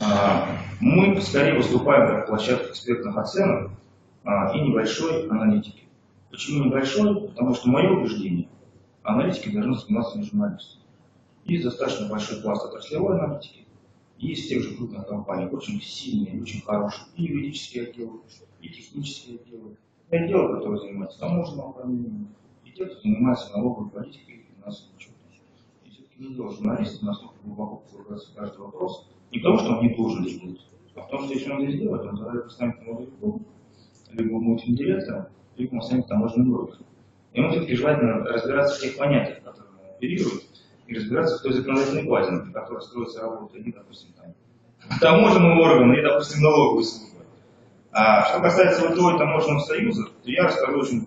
А, Мы скорее выступаем как площадка экспертных оценок а, и небольшой аналитики. Почему небольшой? Потому что мое убеждение, аналитики должны заниматься не журналистами. Есть достаточно большой пласт отраслевой аналитики, есть тех же крупных компаний, очень сильные, очень хорошие и юридические отделы, и технические отделы, и отделы, которые занимаются таможенным управлением, и те, кто занимается налоговой политикой и. И дело журналиста настолько глубоко погружаться в каждый вопрос, не потому, что он не должен сделать, а потому, что если он это сделает, он тогда станет налоговиком, либо директором, либо он станет таможенным брокером. Ему все-таки желательно разбираться в тех понятиях, которые он оперирует, и разбираться в той законодательной базе, на которой строится работа, и, допустим, там, таможенного органа, и, допустим, налоговой службы. А что касается ВТО и таможенного союза, то я расскажу очень